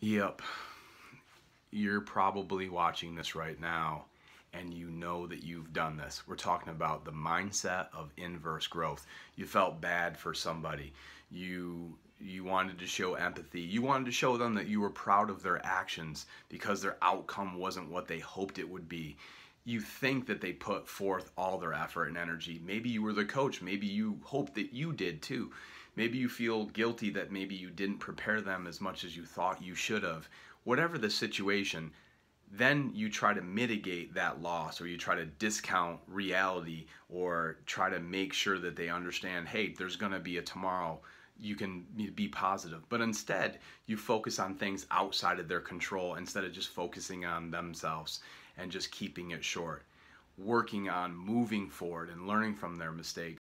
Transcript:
Yep. You're probably watching this right now and you know that you've done this. We're talking about the mindset of inverse growth. You felt bad for somebody. You you wanted to show empathy. You wanted to show them that you were proud of their actions because their outcome wasn't what they hoped it would be. You think that they put forth all their effort and energy. Maybe you were the coach. Maybe you hope that you did too. Maybe you feel guilty that maybe you didn't prepare them as much as you thought you should have. Whatever the situation, then you try to mitigate that loss or you try to discount reality or try to make sure that they understand hey there's going to be a tomorrow you can be positive but instead you focus on things outside of their control instead of just focusing on themselves and just keeping it short. Working on moving forward and learning from their mistakes